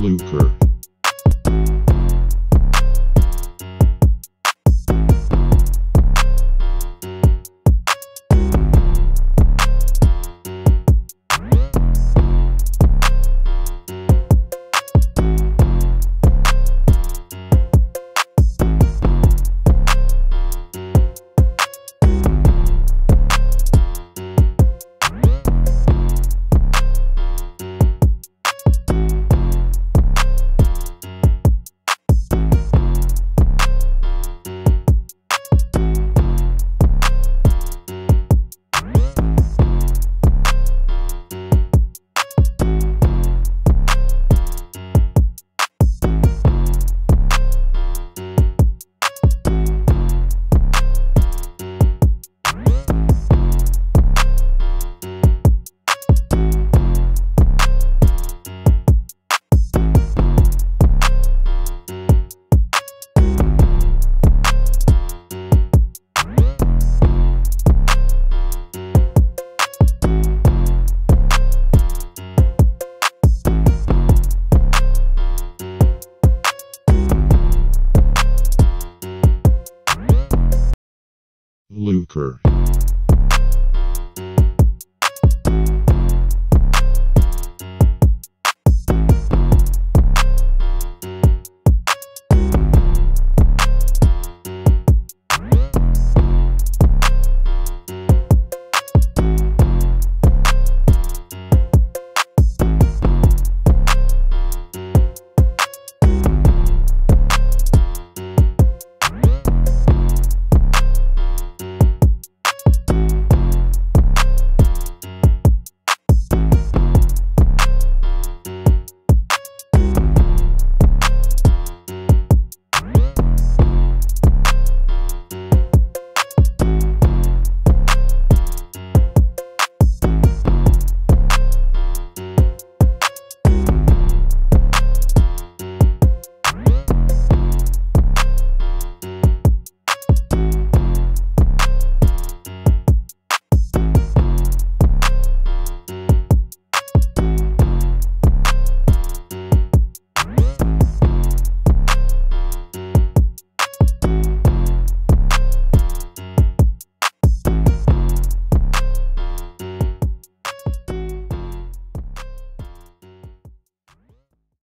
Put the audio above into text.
Luker. Lucre.